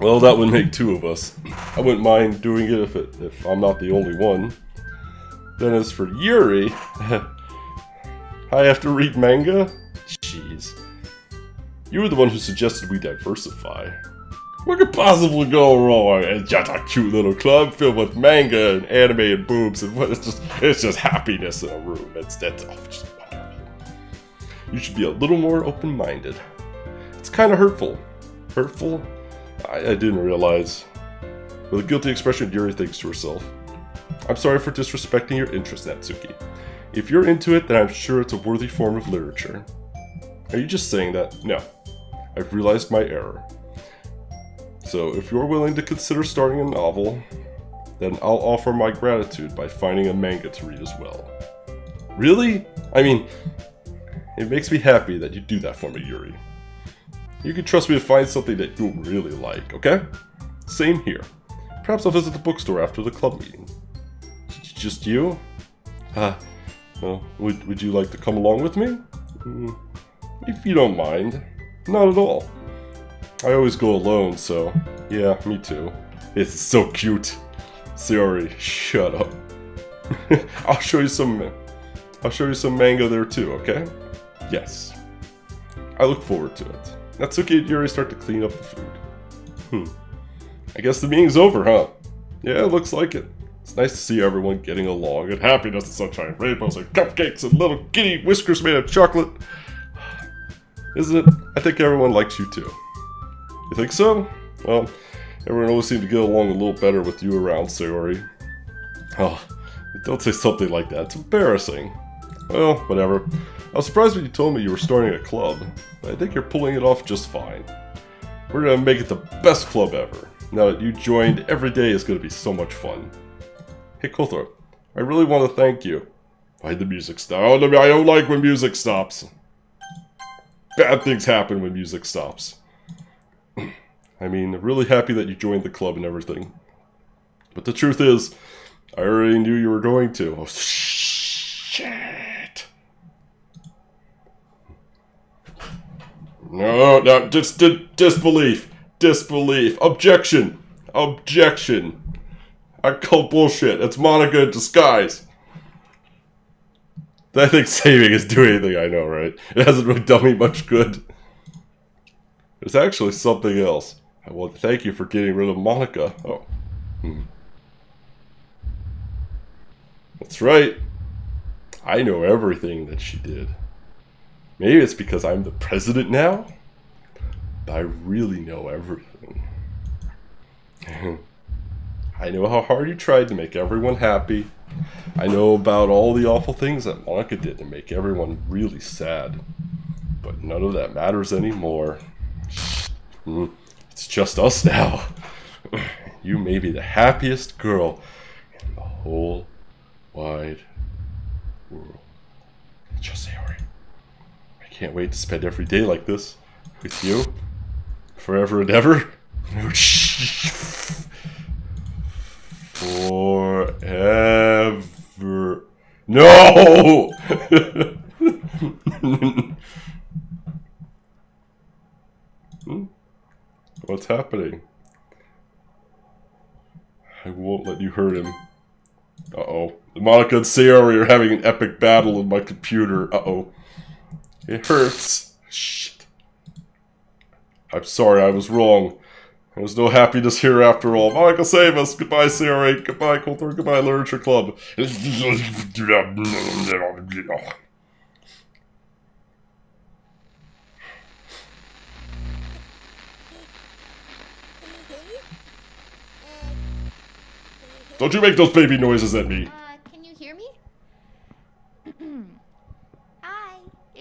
Well, that would make two of us. I wouldn't mind doing it if, it, if I'm not the only one. Then as for Yuri, I have to read manga? Jeez. You were the one who suggested we diversify. What could possibly go wrong? It's just a cute little club filled with manga and anime and boobs and what it's just it's just happiness in a room. It's that's oh, just wonderful. You should be a little more open-minded. It's kind of hurtful. Hurtful? I, I didn't realize. With a guilty expression, Yuri thinks to herself. I'm sorry for disrespecting your interest, Natsuki. If you're into it, then I'm sure it's a worthy form of literature. Are you just saying that? No. I've realized my error. So if you're willing to consider starting a novel, then I'll offer my gratitude by finding a manga to read as well. Really? I mean, it makes me happy that you do that for me, Yuri. You can trust me to find something that you'll really like, okay? Same here. Perhaps I'll visit the bookstore after the club meeting. Just you? Ah, well, would, would you like to come along with me? Mm, if you don't mind. Not at all. I always go alone, so yeah, me too. It's so cute. Sayori, shut up. I'll show you some I'll show you some manga there too, okay? Yes. I look forward to it. Natsuki and Yuri start to clean up the food. Hmm. I guess the meeting's over, huh? Yeah, looks like it. It's nice to see everyone getting along and happiness and sunshine, rainbows and cupcakes and little kitty whiskers made of chocolate. Isn't it? I think everyone likes you too. You think so? Well, everyone always seemed to get along a little better with you around, Sayori. Oh, don't say something like that. It's embarrassing. Well, whatever. I was surprised when you told me you were starting a club. But I think you're pulling it off just fine. We're gonna make it the best club ever. Now that you joined, every day is gonna be so much fun. Hey, Kolthor, I really want to thank you. Why the music stop? Oh, I don't like when music stops. Bad things happen when music stops. I mean, I'm really happy that you joined the club and everything. But the truth is, I already knew you were going to. Oh, shit. No, no, just dis disbelief. Disbelief. Objection. Objection. I call bullshit. It's Monika in disguise. I think saving is doing anything I know, right? It hasn't really done me much good. There's actually something else. I want to thank you for getting rid of Monika. Oh. Hmm. That's right. I know everything that she did. Maybe it's because I'm the president now, but I really know everything. I know how hard you tried to make everyone happy. I know about all the awful things that Monika did to make everyone really sad. But none of that matters anymore. Hmm. It's just us now. You may be the happiest girl in the whole wide world. Just Sayori. Can't wait to spend every day like this with you. Forever and ever. Forever. No! What's happening? I won't let you hurt him. Uh-oh. Monika and Sayori are having an epic battle in my computer. Uh-oh. It hurts. Shit. I'm sorry, I was wrong. There's no happiness here after all. Monika, save us! Goodbye, Sayori. Goodbye, Kolthor. Goodbye, Literature Club. Don't you make those baby noises at me. Uh, can you hear me? Hi,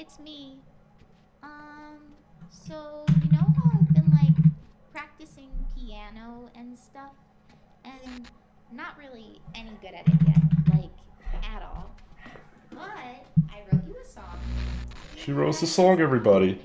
it's me. Um, so, you know how I've been, like, practicing piano and stuff? And not really any good at it yet, like, at all. But, I wrote you a song. She wrote a song, everybody.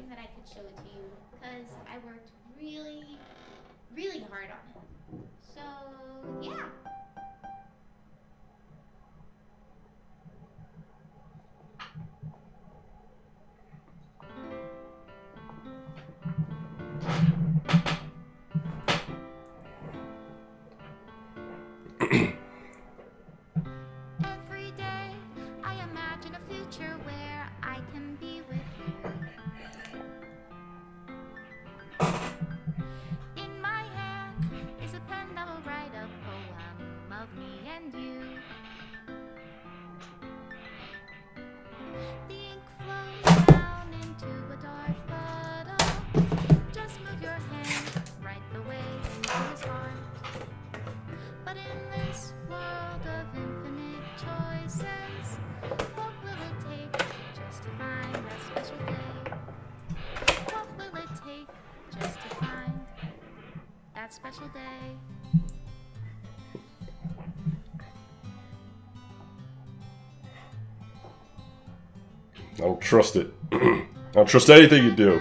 Trust it. I don't trust anything you do.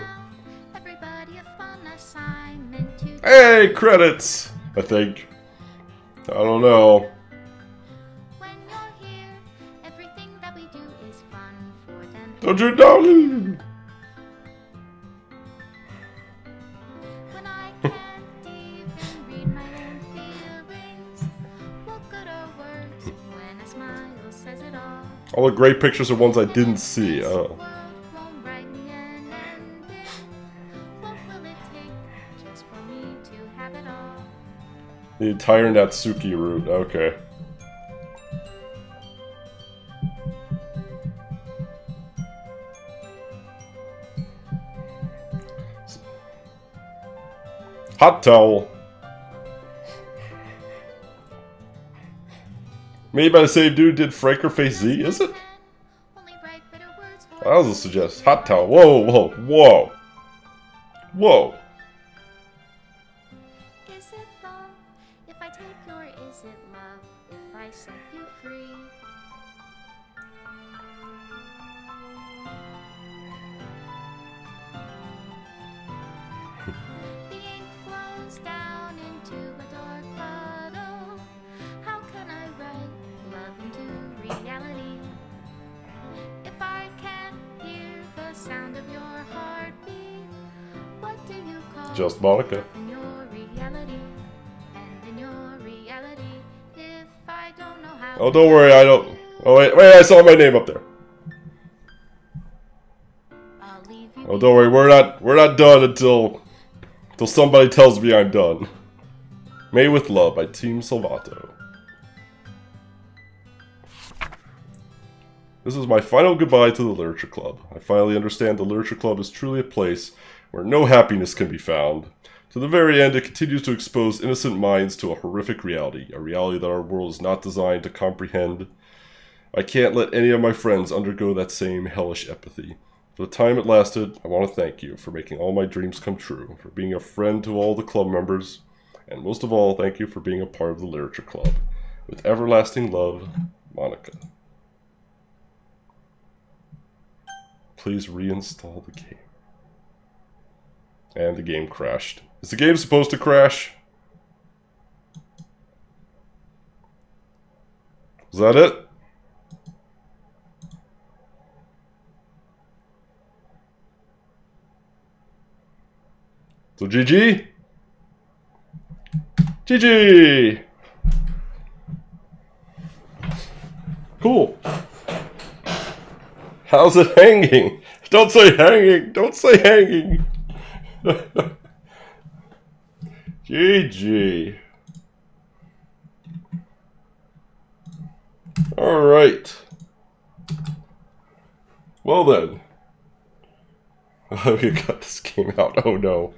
Everybody a fun assignment to Hey, credits! I think. I don't know. Here, everything that we do is fun for them. Don't you know? Great pictures are ones I didn't see. Oh. The entire Natsuki route. Okay. Hot towel. Made by the same dude did Franker Face Z, is it? Only write bitter words That was a suggest. Hot towel. Whoa, whoa, whoa. Whoa. Know how. Oh, don't worry, I don't. Oh, wait, wait, I saw my name up there. I'll leave you Oh, don't worry, we're not we're not done until Till somebody tells me I'm done. May with Love by Team Salvato. This is my final goodbye to the Literature Club. I finally understand the Literature Club is truly a place where no happiness can be found. To the very end, it continues to expose innocent minds to a horrific reality, a reality that our world is not designed to comprehend. I can't let any of my friends undergo that same hellish empathy. For the time it lasted, I want to thank you for making all my dreams come true, for being a friend to all the club members, and most of all, thank you for being a part of the Literature Club. With everlasting love, Monika. Please reinstall the game. And the game crashed. Is the game supposed to crash? Is that it? So GG? GG! Cool. How's it hanging? Don't say hanging! Don't say hanging! GG. Alright. Well then. we got this game out. Oh no.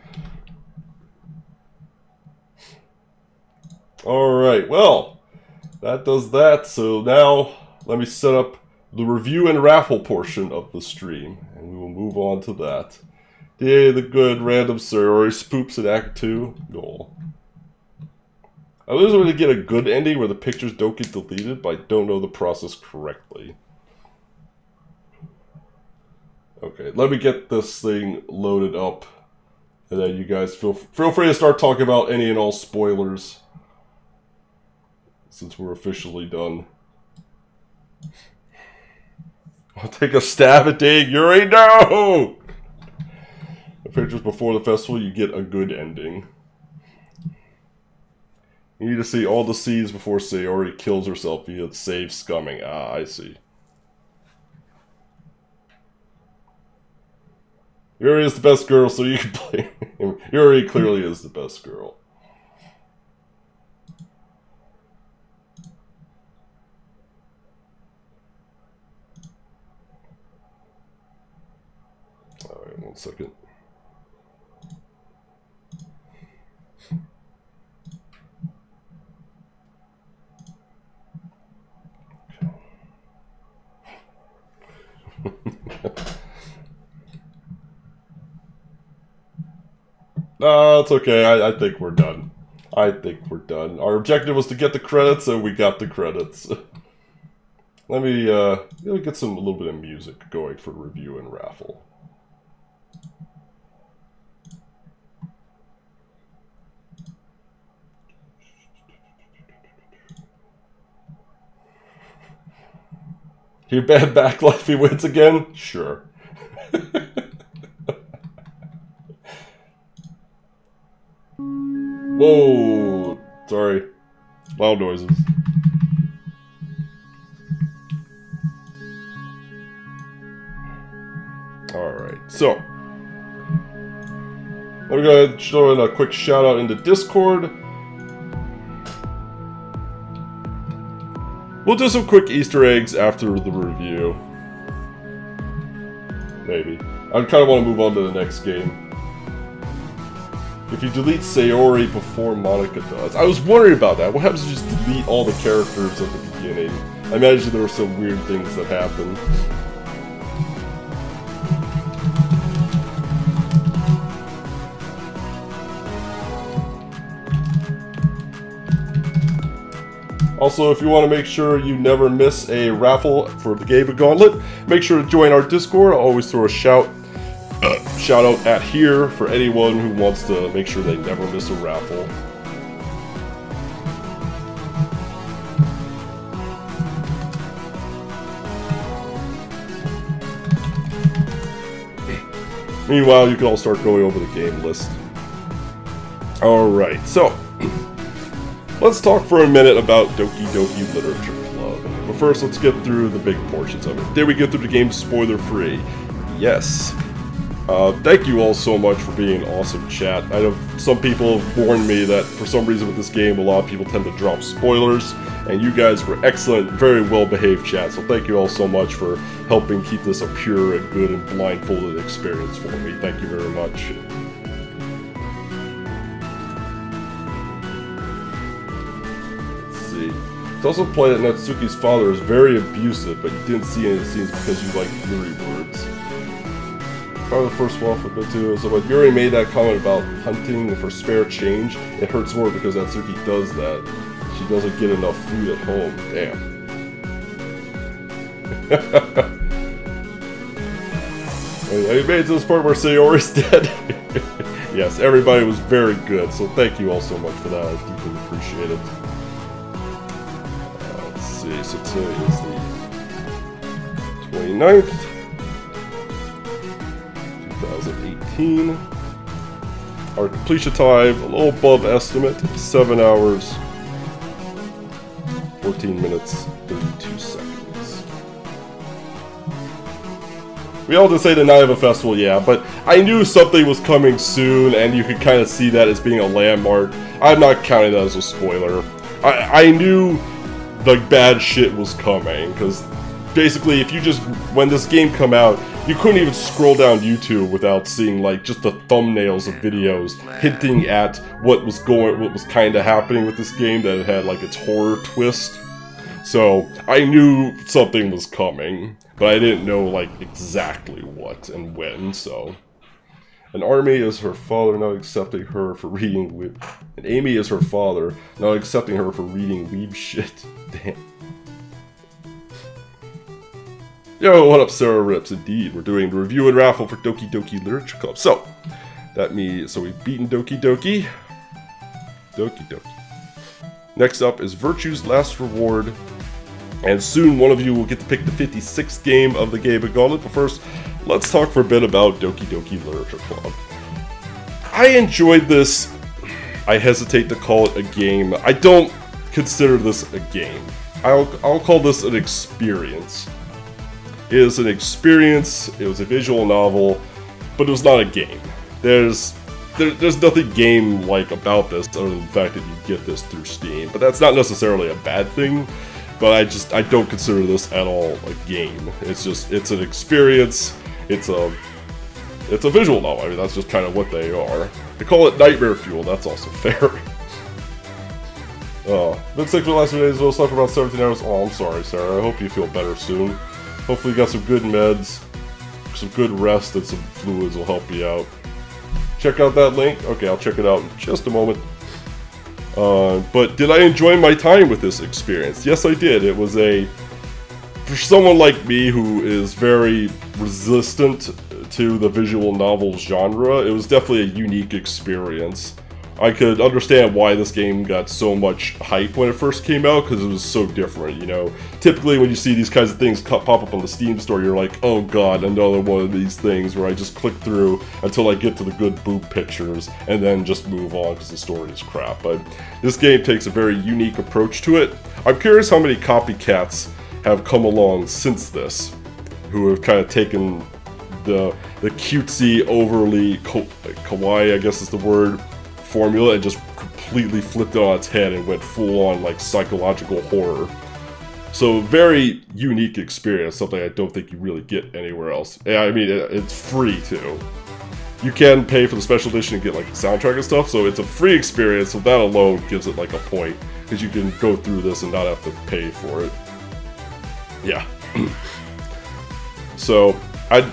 Alright, well. That does that. So now, let me set up the review and raffle portion of the stream. And we will move on to that. Yay, the good random Sayori spoops in Act 2. Goal. I was going to get a good ending where the pictures don't get deleted, but I don't know the process correctly. Okay, let me get this thing loaded up. And then you guys feel feel free to start talking about any and all spoilers. Since we're officially done. I'll take a stab at Dave Yuri. No! Pictures before the festival, you get a good ending. You need to see all the scenes before Sayori kills herself via save scumming. Ah, I see. Yuri is the best girl, so you can play him. Yuri clearly is the best girl. Alright, one second. No, it's okay. I, I think we're done. I think we're done. Our objective was to get the credits, and we got the credits. let me uh, let me get some a little bit of music going for review and raffle. Your bad backlife he wins again? Sure. Whoa! Sorry. Loud noises. Alright, so. We're gonna throw in a quick shout out into Discord. We'll do some quick Easter eggs after the review. Maybe. I kind of want to move on to the next game. If you delete Sayori before Monika does. I was wondering about that. What happens if you just delete all the characters at the beginning? I imagine there were some weird things that happened. Also, if you want to make sure you never miss a raffle for the Gaben Gauntlet, make sure to join our Discord. I'll always throw a shout uh, shout out at here for anyone who wants to make sure they never miss a raffle. Meanwhile, you can all start going over the game list. Alright, so let's talk for a minute about Doki Doki Literature Club. But first, let's get through the big portions of it. Did we get through the game spoiler free? Yes. Uh, thank you all so much for being an awesome chat. I know some people have warned me that for some reason with this game, a lot of people tend to drop spoilers, and you guys were excellent, very well behaved chat. So thank you all so much for helping keep this a pure and good and blindfolded experience for me. Thank you very much. It's also play that Natsuki's father is very abusive, but you didn't see any scenes because you like Yuri words. Probably the first one for bit too. So when Yuri made that comment about hunting for spare change, it hurts more because Natsuki does that. She doesn't get enough food at home. Damn. I made it to this part where Sayori's dead. yes, everybody was very good, so thank you all so much for that. I deeply appreciate it. Is the 29th, 2018. Our completion time, a little above estimate, 7 hours, 14 minutes, 32 seconds. We all just say the night of a festival, yeah, but I knew something was coming soon, and you could kind of see that as being a landmark. I'm not counting that as a spoiler. I, I knew the bad shit was coming, because basically, if you just, when this game come out, you couldn't even scroll down YouTube without seeing, like, just the thumbnails of videos hinting at what was going, what was kind of happening with this game, that it had, like, its horror twist. So, I knew something was coming. But I didn't know, like, exactly what and when, so... An army is her father not accepting her for reading weeb... And Amy is her father not accepting her for reading weeb shit. Damn. Yo, what up, Sarah Rips? Indeed, we're doing the review and raffle for Doki Doki Literature Club. So, that means... So we've beaten Doki Doki. Doki Doki. Next up is Virtue's Last Reward and soon one of you will get to pick the 56th game of the Gaben Gauntlet, but first, let's talk for a bit about Doki Doki Literature Club. I enjoyed this, I hesitate to call it a game, I don't consider this a game. I'll, I'll call this an experience. It is an experience, it was a visual novel, but it was not a game. There's there, there's nothing game-like about this other than the fact that you get this through Steam, but that's not necessarily a bad thing but I just I don't consider this at all a game. It's just it's an experience. It's a it's a visual novel. I mean that's just kind of what they are. They call it nightmare fuel. That's also fair. Oh, been sick for the last few days. We'll slept about 17 hours. Oh, I'm sorry, Sarah. I hope you feel better soon. Hopefully you got some good meds, some good rest, and some fluids will help you out. Check out that link. Okay, I'll check it out in just a moment. Uh, but did I enjoy my time with this experience? Yes, I did. It was a... For someone like me who is very resistant to the visual novel genre, it was definitely a unique experience. I could understand why this game got so much hype when it first came out, because it was so different, you know? Typically when you see these kinds of things pop up on the Steam store, you're like, oh god, another one of these things where I just click through until I get to the good boob pictures, and then just move on because the story is crap. But this game takes a very unique approach to it. I'm curious how many copycats have come along since this, who have kind of taken the the cutesy, overly kawaii, I guess is the word, formula and just completely flipped it on its head and went full on like psychological horror. So very unique experience, something I don't think you really get anywhere else. Yeah, I mean, it's free too. You can pay for the special edition and get like the soundtrack and stuff, so it's a free experience, so that alone gives it like a point, because you can go through this and not have to pay for it. Yeah. so, I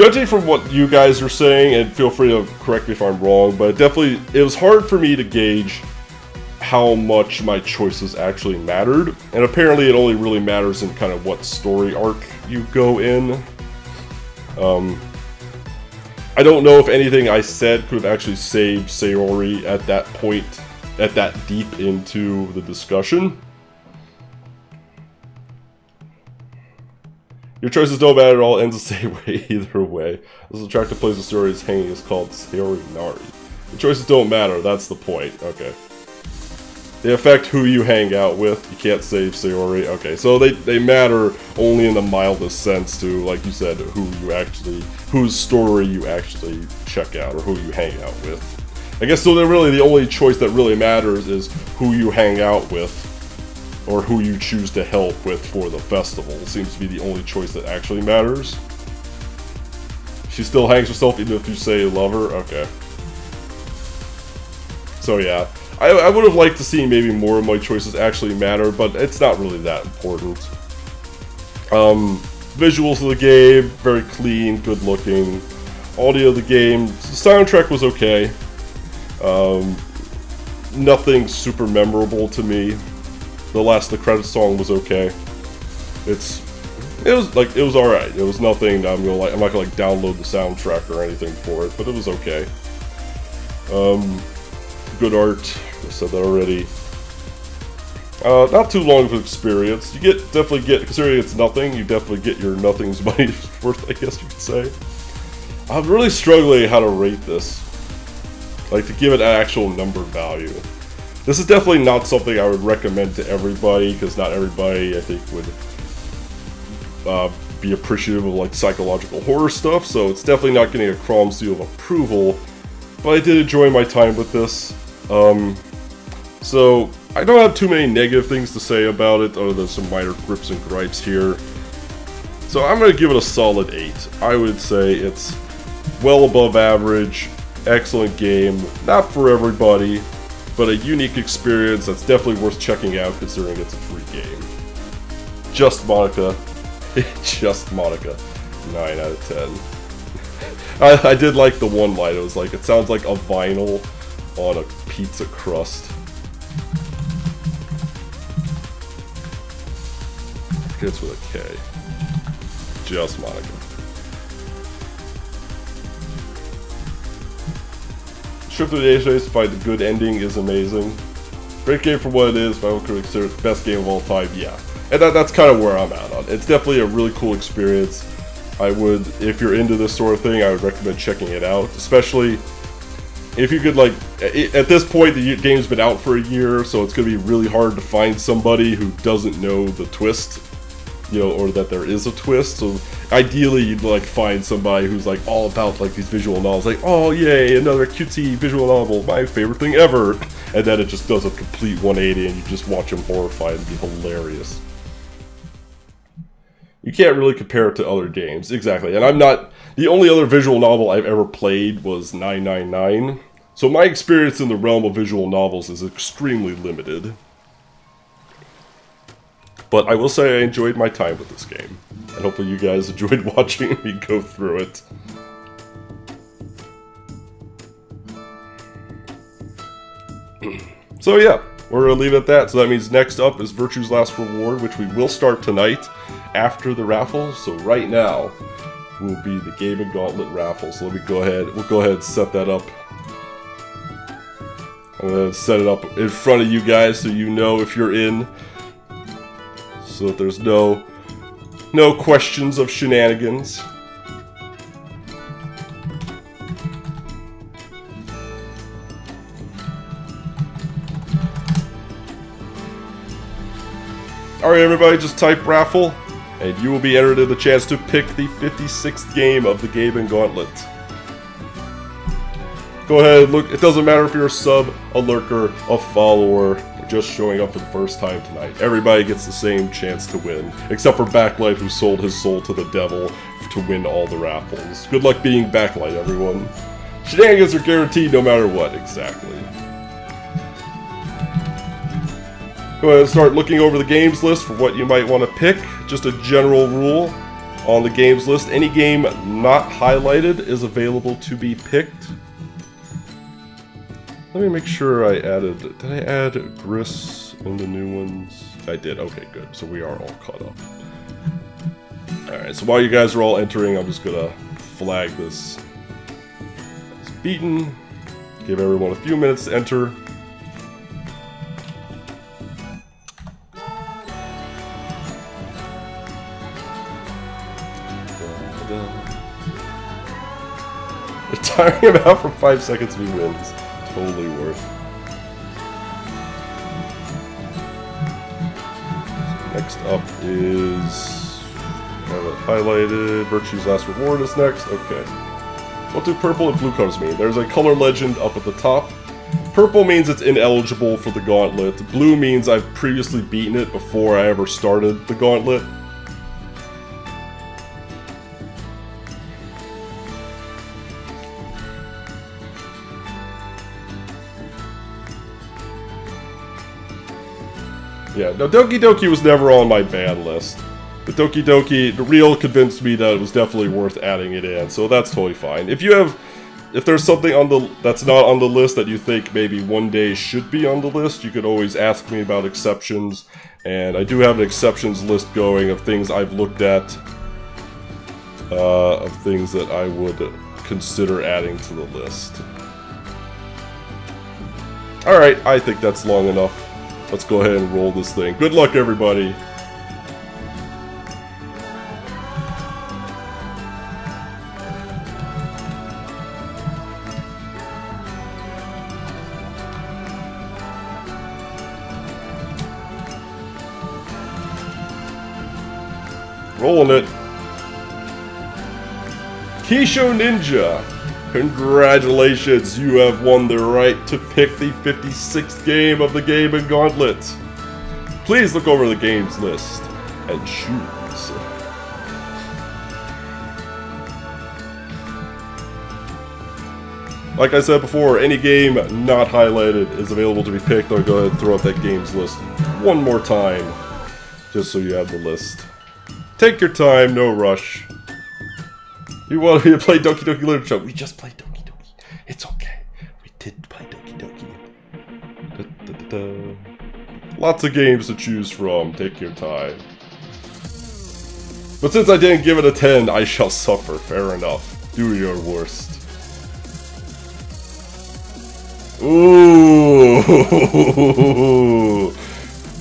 judging from what you guys are saying, and feel free to correct me if I'm wrong, but definitely it was hard for me to gauge how much my choices actually mattered. And apparently it only really matters in kind of what story arc you go in. Um, I don't know if anything I said could have actually saved Sayori at that point, at that deep into the discussion. Your choices don't matter at all, ends the same way either way. This attractive place the story is hanging is called Nari. The choices don't matter, that's the point. Okay. They affect who you hang out with. You can't save Sayori. Okay, so they, they matter only in the mildest sense to, like you said, who you actually, whose story you actually check out or who you hang out with. I guess so. Then really the only choice that really matters is who you hang out with, or who you choose to help with for the festival. Seems to be the only choice that actually matters. She still hangs herself even if you say love her. Okay. So yeah, I, I would have liked to see maybe more of my choices actually matter, but it's not really that important. Um, visuals of the game, very clean, good looking. Audio of the game, the soundtrack was okay. Um, nothing super memorable to me. The last the credit song was okay. It's it was like it was all right. It was nothing. I'm gonna like I'm not gonna like download the soundtrack or anything for it, but it was okay. Um, good art. I said that already. Uh, not too long of an experience. You get definitely get considering it's nothing. You definitely get your nothing's money's worth. I guess you could say. I'm really struggling how to rate this. Like to give it an actual number value. This is definitely not something I would recommend to everybody because not everybody I think would uh, be appreciative of like psychological horror stuff. So it's definitely not getting a Chrome seal of approval. But I did enjoy my time with this. Um, so I don't have too many negative things to say about it, other than some minor grips and gripes here. So I'm going to give it a solid 8. I would say it's well above average, excellent game, not for everybody, but a unique experience that's definitely worth checking out considering it's a free game. Just Monika. Just Monika. 9 out of 10. I, I did like the one line, it was like, it sounds like a vinyl on a pizza crust. Begins with a K. Just Monika. Trip the Ace Race find the good ending is amazing. Great game for what it is, consider it the best game of all time, yeah. And that, that's kind of where I'm at on it. It's definitely a really cool experience. I would, if you're into this sort of thing, I would recommend checking it out. Especially if you could, like, at this point, the game's been out for a year, so it's going to be really hard to find somebody who doesn't know the twist you know, or that there is a twist. So ideally, you'd like find somebody who's like all about like these visual novels, like, oh yay, another cutesy visual novel, my favorite thing ever, and then it just does a complete 180, and you just watch them horrified and be hilarious. You can't really compare it to other games, exactly. And I'm not the only other visual novel I've ever played was 999. So my experience in the realm of visual novels is extremely limited. But I will say I enjoyed my time with this game. And hopefully you guys enjoyed watching me go through it. so yeah, we're going to leave it at that. So that means next up is Virtue's Last Reward, which we will start tonight after the raffle. So right now will be the Gaben Gauntlet raffle. So let me go ahead, we'll go ahead and set that up. I'm going to set it up in front of you guys so you know if you're in so that there's no no questions of shenanigans. Alright everybody, just type raffle, and you will be entered in the chance to pick the 56th game of the Gaben Gauntlet. Go ahead, look, it doesn't matter if you're a sub, a lurker, a follower, just showing up for the first time tonight. Everybody gets the same chance to win, except for Backlight who sold his soul to the devil to win all the raffles. Good luck being Backlight, everyone. Shenanigans are guaranteed no matter what, exactly. Go ahead and start looking over the games list for what you might want to pick. Just a general rule on the games list. Any game not highlighted is available to be picked. Let me make sure I added... Did I add Gris in the new ones? I did. Okay, good. So we are all caught up. Alright, so while you guys are all entering, I'm just gonna flag this as beaten. Give everyone a few minutes to enter. Tiring him out for five seconds if he wins totally worth Next up is kind of highlighted. Virtue's Last Reward is next. Okay. What do purple and blue colors mean? There's a color legend up at the top. Purple means it's ineligible for the gauntlet. Blue means I've previously beaten it before I ever started the gauntlet. Yeah, no, Doki Doki was never on my ban list. But Doki Doki, the real convinced me that it was definitely worth adding it in, so that's totally fine. If you have, if there's something on the that's not on the list that you think maybe one day should be on the list, you could always ask me about exceptions. And I do have an exceptions list going of things I've looked at, uh, of things that I would consider adding to the list. Alright, I think that's long enough. Let's go ahead and roll this thing. Good luck, everybody. Rolling it. Kisho Ninja. Congratulations, you have won the right to pick the 56th game of the Gaben Gauntlet. Please look over the games list and choose. Like I said before, any game not highlighted is available to be picked. I'll go ahead and throw up that games list one more time, just so you have the list. Take your time, no rush. You want me to play Doki Doki Literature? We just played Doki Doki. It's okay. We did play Doki Doki. Da, da, da. Lots of games to choose from. Take your time. But since I didn't give it a 10, I shall suffer. Fair enough. Do your worst. Ooh,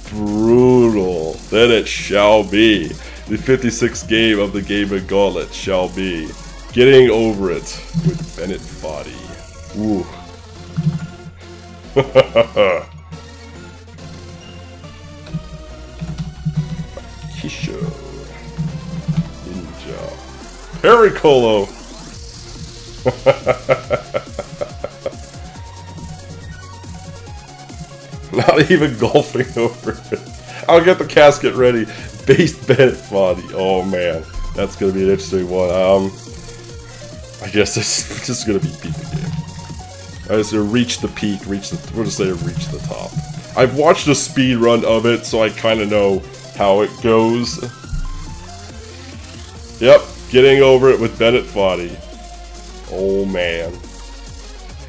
brutal. Then it shall be. The 56th game of the Gaben Gauntlet shall be Getting Over It with Bennett Foddy. Ooh. Kisho. Ninja. Pericolo. Not even golfing over it. I'll get the casket ready. Based Bennett Foddy. Oh man, that's gonna be an interesting one. Um, I guess it's just gonna be beat game. I just gonna reach the peak, reach the. We'll just say reach the top. I've watched a speed run of it, so I kind of know how it goes. Yep, getting over it with Bennett Foddy. Oh man.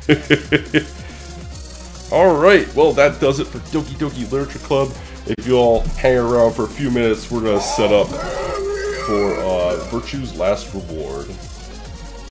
Alright, well that does it for Doki Doki Literature Club. If you all hang around for a few minutes, we're gonna set up for uh, Virtue's Last Reward.